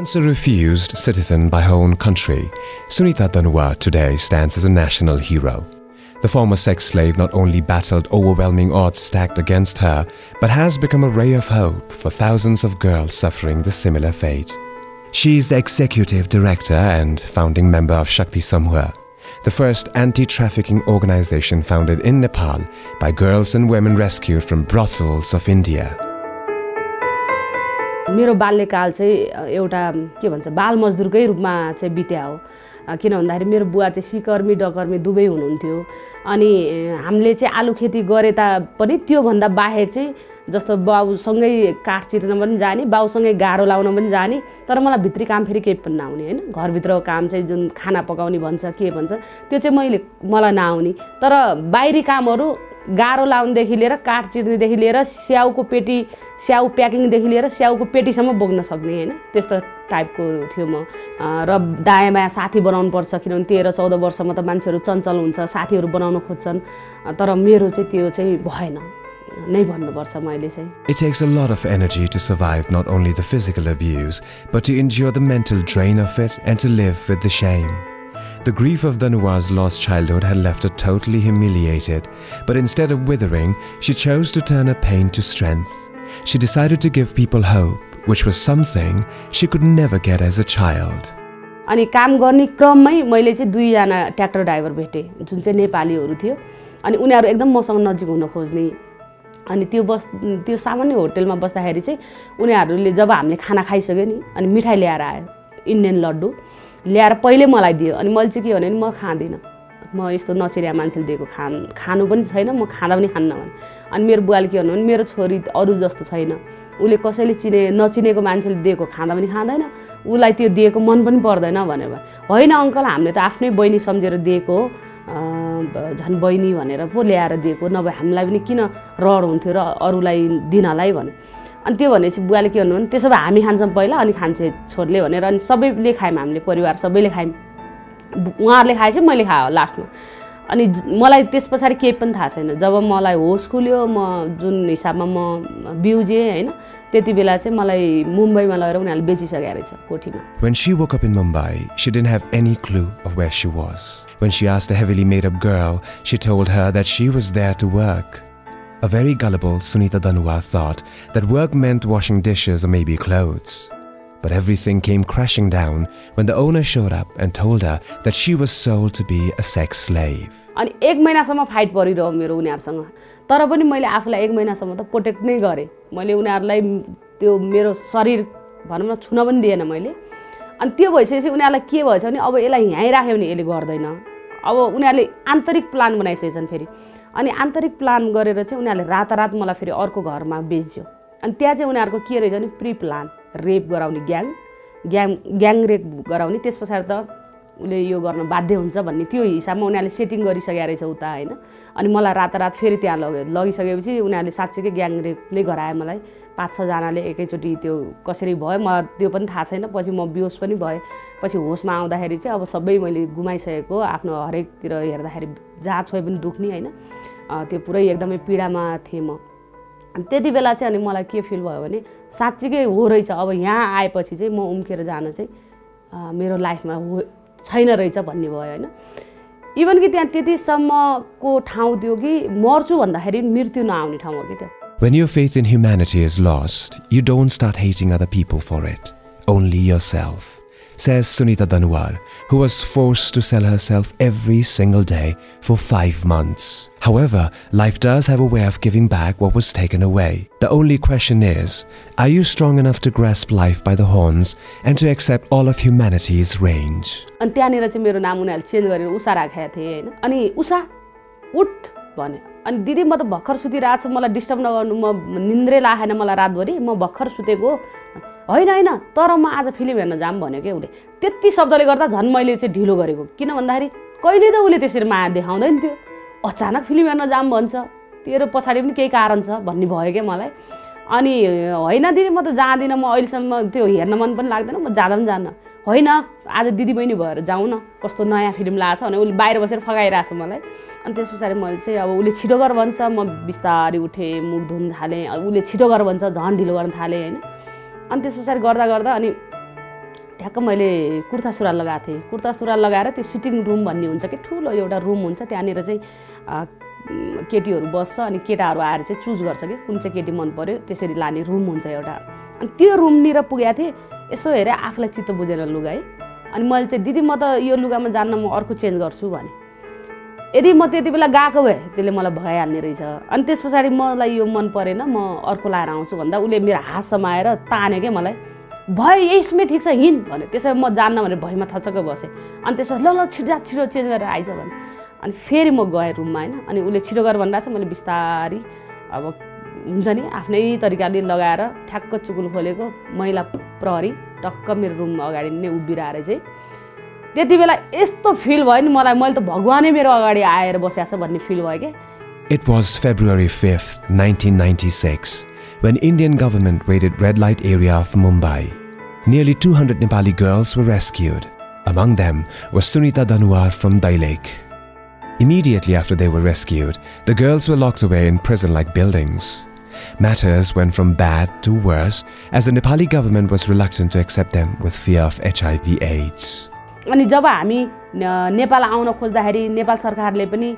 Once a refused citizen by her own country, Sunita Danwar today stands as a national hero. The former sex slave not only battled overwhelming odds stacked against her, but has become a ray of hope for thousands of girls suffering the similar fate. She is the executive director and founding member of Shakti Samhua, the first anti-trafficking organization founded in Nepal by girls and women rescued from brothels of India. मेरो बाल्यकाल चाहिँ एउटा के भन्छ बाल मजदुरकै रूपमा चाहिँ बित्या हो। किन भन्दाखेरि मेरो बुवा चाहिँ सिकर्मी डकर्मी दुवै हुनुहुन्थ्यो। अनि हामीले चाहिँ आलु खेती गरे तापनि त्योभन्दा बाहेक चाहिँ जस्तो बाउसँगै काठ चिर्न पनि जाने बाउसँगै गाह्रो लाउन पनि जाने तर मलाई भित्री काम फेरि केही पनि नआउने होइन? घरभित्रको काम चाहिँ जुन खाना पकाउने भन्छ के भन्छ त्यो चाहिँ मैले मलाई नआउने। तर बाहिरी कामहरू गाह्रो लाउनेदेखि लिएर काठ चिर्नेदेखि लिएर स्याउको पेटी स्याउ प्याकिङदेखि लिएर स्याउको पेटीसम्म बोक्न सक्ने होइन? त्यस्तो टाइपको थियो म। र दायाँ बायाँ साथी बनाउनु पर्छ किनभने तेह्र चौध वर्षमा त मान्छेहरू चञ्चल हुन्छ साथीहरू बनाउन खोज्छन्। तर मेरो चाहिँ त्यो चाहिँ भएन। नै भन्नुपर्छ मैले चाहिँ। It takes a lot of energy to survive not only the physical abuse, but to endure the mental drain of it and to live with the shame. The grief of Danua's lost childhood had left her totally humiliated, but instead of withering, she chose to turn her pain to strength. She decided to give people hope, which was something she could never get as a child. अनि काम गर्ने क्रममै मैले चाहिँ दुईजना tractor driver भेटेँ जुन चाहिँ नेपालीहरू थियो अनि उनीहरू एकदम मसँग नजिक हुन खोज्ने अनि त्यो बस त्यो सामान्य होटेलमा बस्दाखेरि चाहिँ उनीहरूले जब हामीले खाना खाइसक्यो नि अनि मिठाई ल्याएर आयो इन्डियन लड्डु ल्याएर पहिले मलाई दियो अनि मैले चाहिँ के भने म खाँदिनँ। म यस्तो नचिरिया मान्छेले दिएको खान खानु पनि छैन म खाँदा पनि खान्न भने। अनि मेरो बुवाले के भन्नु भने मेरो छोरी अरू जस्तो छैन। उसले कसैले चिने नचिनेको मान्छेले दिएको खाँदा पनि खाँदैन। उसलाई त्यो दिएको मन पनि पर्दैन भनेर होइन अङ्कल हामीले त आफ्नै बहिनी सम्झेर दिएको झन् बहिनी भनेर पो ल्याएर दिएको नभए हामीलाई पनि किन रहर हुन्थ्यो र अरूलाई दिनलाई भन्यो। अनि त्यो भनेपछि बुवाले के भन्नु भने त्यसो भए हामी खान्छौँ पहिला अनि खान्छे छोरीले भनेर अनि सबैले खायौँ हामीले परिवार सबैले खायौँ उहाँहरूले खाएपछि मैले खाएँ लास्टमा अनि मलाई त्यस पछाडि केही पनि थाहा छैन जब मलाई होस खुल्यो म जुन हिसाबमा म बिउजेँ होइन त्यति बेला चाहिँ मलाई मुम्बईमा लगेर उनीहरूले बेचिसकेको रहेछ कोठीमा When she woke up in Mumbai, she didn't have any clue of where she was. When she asked a heavily made up girl, she told her that she was there to work. A very gullible Sunita Danua thought that work meant washing dishes or maybe clothes. But everything came crashing down when the owner showed up and told her that she was sold to be a sex slave. अनि एक महिनासम्म fight परिरह्यो मेरो उनीहरूसँग तर पनि मैले आफूलाई एक महिनासम्म त प्रोटेक्ट नै गरेँ मैले उनीहरूलाई त्यो मेरो शरीर भनौँ न छुन पनि दिएन मैले अनि त्यो भइसकेपछि उनीहरूलाई के भएछ भने अब यसलाई यहीँ भने यसले गर्दैन अब उनीहरूले आन्तरिक प्लान बनाइसकेछन् फेरि अनि आन्तरिक प्लान गरेर चाहिँ उनीहरूले रातारात मलाई फेरि अर्को घरमा बेच्यो। अनि त्यहाँ चाहिँ उनीहरूको के रहेछ भने प्रि प्लान रेप गराउने ग्याङ ग्याङ ग्याङ रेप गराउने। त्यस पछाडि त उसले यो गर्न बाध्य हुन्छ भन्ने त्यो हिसाबमा उनीहरूले सेटिङ गरिसकेको रहेछ उता होइन। अनि मलाई रातारात फेरि त्यहाँ लग्यो लगिसकेपछि उनीहरूले साँच्चीकै ग्याङ रेपले गरायो मलाई। पाँच छजनाले एकैचोटि त्यो कसरी भयो? मलाई त्यो पनि थाहा छैन। पछि म बिहोस पनि भएँ। पछि होसमा आउँदाखेरि चाहिँ अब सबै मैले गुमाइसकेको आफ्नो हरेकतिर हेर्दाखेरि जहाँ छोए पनि दुख्ने होइन। त्यो पुरै एकदमै पीडामा थिएँ म। त्यति बेला चाहिँ अनि मलाई के फिल भयो भने साँच्चीकै हो रहेछ। अब यहाँ आएपछि चाहिँ म उम्केर जान चाहिँ मेरो लाइफमा हो छैन रहेछ भन्ने भयो होइन। इभन कि त्यहाँ त्यतिसम्मको ठाउँ थियो कि मर्छु भन्दाखेरि मृत्यु नआउने ठाउँ हो कि त्यो। When your faith in humanity is lost, you don't start hating other people for it, only yourself. Says Sunita Danwar, who was forced to sell herself every single day for five months. However, life does have a way of giving back what was taken away. The only question is, are you strong enough to grasp life by the horns and to accept all of humanity's range? अनि त्यहाँनिर चाहिँ मेरो नाम उनीहरूले change गरेर उषा राखेका थिएँ अनि उषा उठ भने अनि दिदी म त भर्खर सुतिरहेको छु मलाई डिस्टर्ब नगर्नु म निन्द्रै लागेन मलाई रातभरि म भर्खर सुतेको होइन होइन। तर म आज फिल्म हेर्न जाऊँ भन्यो क्या उसले। त्यति शब्दले गर्दा झन् मैले चाहिँ ढिलो गरेको। किन भन्दाखेरि कहिले त उसले त्यसरी माया देखाउँदैन थियो। अचानक फिल्म हेर्न जाऊँ भन्छ। तेरो पछाडि पनि केही कारण छ भन्ने भयो क्या मलाई। अनि होइन दिदी म त जाँदिनँ। म अहिलेसम्म त्यो हेर्न मन पनि लाग्दैन। म जाँदा पनि जान्न। होइन आज दिदी बहिनी भएर जाउँ न कस्तो नयाँ फिल्म लगाएको छ भने उसले बाहिर बसेर फगाइरहेको छ मलाई। अनि त्यस पछाडि मैले चाहिँ अब उसले छिटो गर भन्छ। म बिस्तारै उठेँ मुख धुन थालेँ। उसले छिटो गर भन्छ झन् ढिलो गर्न थालेँ होइन। अनि त्यस पछाडि गर्दा गर्दा अनि ठ्याक्क मैले कुर्ता सुरुवाल लगाएको थिएँ। कुर्ता सुरुवाल लगाएर त्यो सिटिङ रुम भन्ने हुन्छ कि ठुलो एउटा रुम हुन्छ त्यहाँनिर चाहिँ केटीहरू बस्छ अनि केटाहरू आएर चाहिँ चुज गर्छ कि कुन चाहिँ केटी मन पऱ्यो त्यसरी लाने रुम हुन्छ एउटा। अनि त्यो रुमनिर पुगेको थिएँ यसो हेरेँ आफूलाई चित्त बुझेर लुगा है अनि मैले चाहिँ दिदी म त यो लुगामा जान्न म अर्को चेन्ज गर्छु भने। यदि म त्यति बेला गएको भए त्यसले मलाई भइहाल्ने रहेछ। अनि त्यस पछाडि मलाई यो मन परेन म अर्को लाएर आउँछु भन्दा उसले मेरो हात समाएर तान्यो क्या मलाई। भयो यसमै ठिक छ हिँड भने त्यसो म जान्न भने भैमा थचक्क बसेँ। अनि त्यसमा ल ल छिटो छिटो चेन्ज गरेर आइज भने अनि फेरि म गएँ रुममा होइन। अनि उसले छिटो गर भनिरहेको छ मैले बिस्तारी अब हुन्छ नि आफ्नै तरिकाले लगाएर ठ्याक्क चुकुल खोलेको महिला प्रहरी टक्क मेरो रुम अगाडि नै उभिरहेर चाहिँ त्यति बेला यस्तो फिल भयो नि मलाई मैले त भगवानै मेरो अगाडि आएर बसिएको छ भन्ने फिल भयो क्या It was February 5th, 1996, when Indian government raided red light area of Mumbai. Nearly 200 Nepali girls were rescued. Among them was Sunita Danuar from Dailek. Immediately after they were rescued, the girls were locked away in prison-like buildings. Matters went from bad to worse as the Nepali government was reluctant to accept them with fear of HIV/AIDS. अनि जब हामी नेपाल आउन खोज्दाखेरि नेपाल सरकारले पनि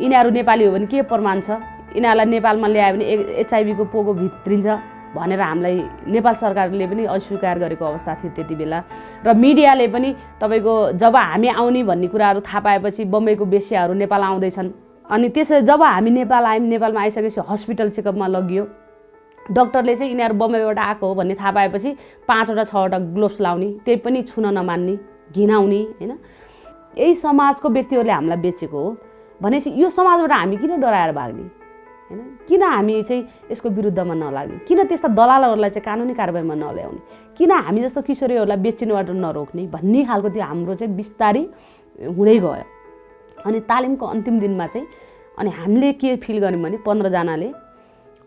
यिनीहरू नेपाली हो भने के प्रमाण छ? यिनीहरूलाई नेपालमा ल्यायो भने एचआइभीको पोको भित्रिन्छ भनेर हामीलाई नेपाल सरकारले पनि अस्वीकार गरेको अवस्था थियो त्यति बेला। र मिडियाले पनि तपाईँको जब हामी आउने भन्ने कुराहरू थाहा पाएपछि बम्बईको बेसियाहरू नेपाल आउँदैछन्। अनि त्यसरी जब हामी नेपाल आयौँ नेपालमा आइसकेपछि हस्पिटल चेकअपमा लगियो। डक्टरले चाहिँ यिनीहरू बम्बईबाट आएको हो भन्ने थाहा पाएपछि पाँचवटा छवटा ग्लोभ्स लाउने त्यही पनि छुन नमान्ने। घिनाउने होइन? यही समाजको व्यक्तिहरूले हामीलाई बेचेको हो। भनेपछि यो समाजबाट हामी किन डराएर भाग्ने? होइन? किन हामी चाहिँ यसको विरुद्धमा नलाग्ने? किन त्यस्ता दलालहरूलाई चाहिँ कानुनी कारवाहीमा नल्याउने? किन हामी जस्तो किशोरीहरूलाई बेचिनुबाट नरोक्ने? भन्ने खालको त्यो हाम्रो चाहिँ बिस्तारै हुँदै गयो। अनि तालिमको अन्तिम दिनमा चाहिँ अनि हामीले के फिल गऱ्यौँ भने पन्ध्रजनाले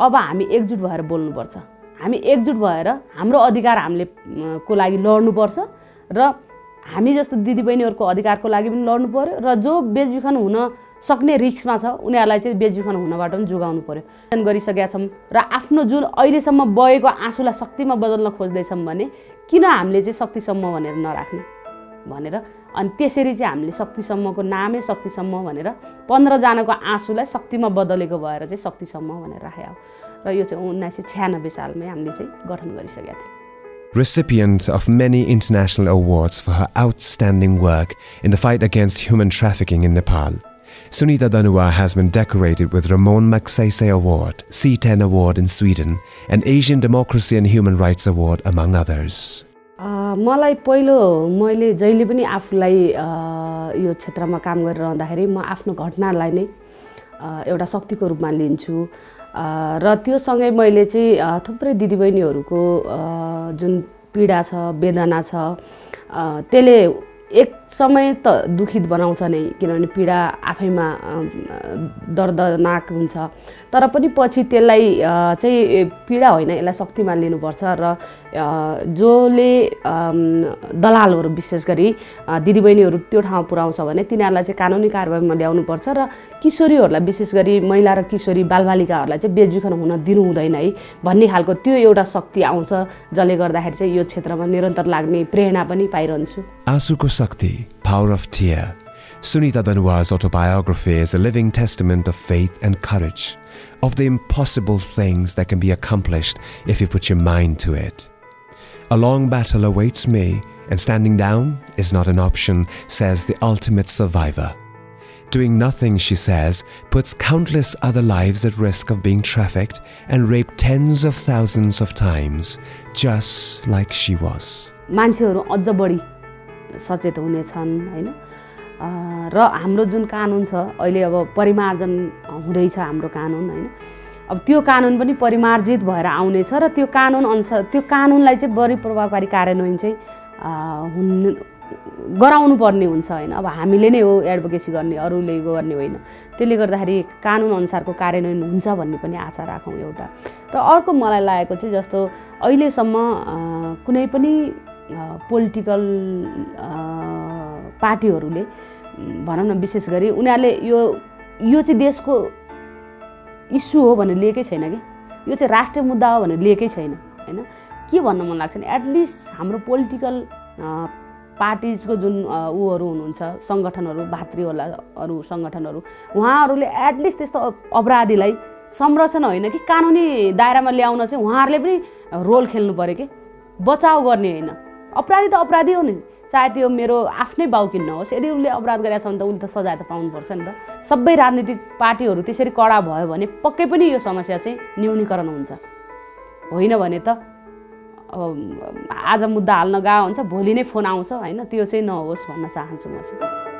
अब हामी एकजुट भएर बोल्नुपर्छ। हामी एकजुट भएर हाम्रो अधिकार हामीले को लागि लड्नुपर्छ र हामी जस्तो दिदीबहिनीहरूको अधिकारको लागि पनि लड्नु पऱ्यो र जो बेचबिखन हुन सक्ने रिक्समा छ उनीहरूलाई चाहिँ बेचबिखन हुनबाट पनि जोगाउनु पऱ्यो गरिसकेका छौँ र आफ्नो जुन अहिलेसम्म बगेको आँसुलाई शक्तिमा बदल्न खोज्दैछौँ भने किन हामीले चाहिँ शक्तिसम्म भनेर नराख्ने? भनेर अनि त्यसरी चाहिँ हामीले शक्तिसम्मको नामै शक्तिसम्म भनेर पन्ध्रजनाको आँसुलाई शक्तिमा बदलेको भएर चाहिँ शक्तिसम्म भनेर राखे हो। र यो चाहिँ उन्नाइस सय छ्यानब्बे सालमै हामीले चाहिँ गठन गरिसकेका थियौँ। Recipient of many international awards for her outstanding work in the fight against human trafficking in Nepal, Sunita Danua has been decorated with Ramon Magsaysay Award, C10 Award in Sweden, and Asian Democracy and Human Rights Award, among others. मलाई पहिलो मैले जहिले पनि आफूलाई यो क्षेत्रमा काम गरेर रहँदाखेरि म आफ्नो घटनालाई नै एउटा शक्तिको रूपमा लिन्छु र त्योसँगै मैले चाहिँ थुप्रै दिदीबहिनीहरूको जुन पीडा छ वेदना छ त्यसले एक समय त दुखित बनाउँछ नै किनभने पीडा आफैमा दर्दनाक हुन्छ। तर पनि पछि त्यसलाई चाहिँ पीडा होइन यसलाई शक्तिमा लिनुपर्छ र जसले दलालहरू विशेष गरी दिदीबहिनीहरू त्यो ठाउँमा पुऱ्याउँछ भने तिनीहरूलाई चाहिँ कानुनी कारवाहीमा ल्याउनुपर्छ र किशोरीहरूलाई विशेष गरी महिला र किशोरी बालबालिकाहरूलाई चाहिँ बेचबिखन हुन दिनु हुँदैन है भन्ने खालको त्यो एउटा शक्ति आउँछ जसले गर्दाखेरि चाहिँ यो क्षेत्रमा निरन्तर लाग्ने प्रेरणा पनि पाइरहन्छु। आँसुको शक्ति। Power of Tear Sunita Danua's autobiography is a living testament of faith and courage, of the impossible things that can be accomplished if you put your mind to it. A long battle awaits me, and standing down is not an option, says the ultimate survivor. Doing nothing, she says, puts countless other lives at risk of being trafficked and raped tens of thousands of times, just like she was. मान्छेहरू अझ बढी सचेत हुनेछन् होइन? र हाम्रो जुन कानुन छ अहिले अब परिमार्जन हुँदैछ हाम्रो कानुन होइन? अब त्यो कानुन पनि परिमार्जित भएर आउनेछ र त्यो कानुन अनुसार त्यो कानुनलाई चाहिँ बढी प्रभावकारी कार्यान्वयन चाहिँ हुन् गराउनु पर्ने हुन्छ होइन? अब हामीले नै हो एडभोकेसी गर्ने अरूले गर्ने होइन। त्यसले गर्दाखेरि कानुन अनुसारको कार्यान्वयन हुन्छ भन्ने पनि आशा राखौँ एउटा। र अर्को मलाई लागेको चाहिँ जस्तो अहिलेसम्म कुनै पनि पोलिटिकल पार्टीहरूले भनौँ न विशेष गरी उनीहरूले यो यो चाहिँ देशको इस्यु हो भनेर लिएकै छैन कि? यो चाहिँ राष्ट्रिय मुद्दा हो भनेर लिएकै छैन होइन? के भन्न मन लाग्छ भने एटलिस्ट हाम्रो पोलिटिकल पार्टिजको जुन ऊहरू हुनुहुन्छ सङ्गठनहरू भातृ होला अरू सङ्गठनहरू उहाँहरूले एटलिस्ट त्यस्तो अपराधीलाई संरक्षण होइन कि कानुनी दायरामा ल्याउन चाहिँ उहाँहरूले पनि रोल खेल्नु पऱ्यो कि? बचाउ गर्ने होइन। अपराधी त अपराधी हो नि। चाहे त्यो मेरो आफ्नै बाउ किन्न होस्। यदि उसले अपराध गरेको छ भने त उसले त सजाय त पाउनुपर्छ नि त। सबै राजनीतिक पार्टीहरू त्यसरी कडा भयो भने पक्कै पनि यो समस्या चाहिँ न्यूनीकरण हुन्छ। होइन भने त अब आज मुद्दा हाल्न गएको हुन्छ भोलि नै फोन आउँछ होइन? त्यो चाहिँ नहोस् भन्न चाहन्छु म चाहिँ।